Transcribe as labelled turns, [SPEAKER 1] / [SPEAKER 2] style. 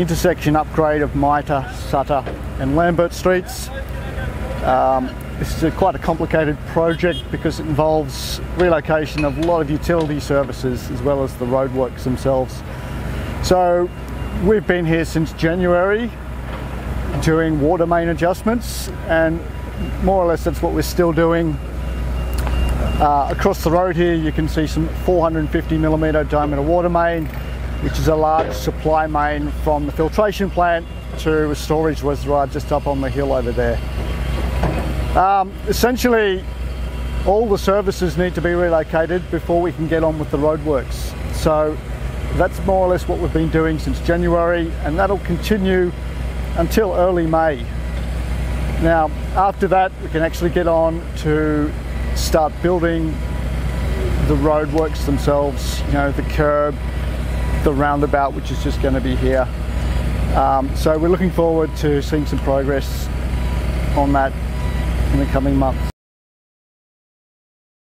[SPEAKER 1] intersection upgrade of Mitre, Suttor and Lambert streets. Um, this is a quite a complicated project because it involves relocation of a lot of utility services as well as the roadworks themselves. So we've been here since January doing water main adjustments and more or less that's what we're still doing. Uh, across the road here you can see some 450 millimeter diameter water main which is a large supply main from the filtration plant to a storage reservoir just up on the hill over there. Um, essentially, all the services need to be relocated before we can get on with the roadworks. So that's more or less what we've been doing since January and that'll continue until early May. Now, after that, we can actually get on to start building the roadworks themselves, you know, the curb, the roundabout, which is just going to be here. Um, so we're looking forward to seeing some progress on that in the coming months.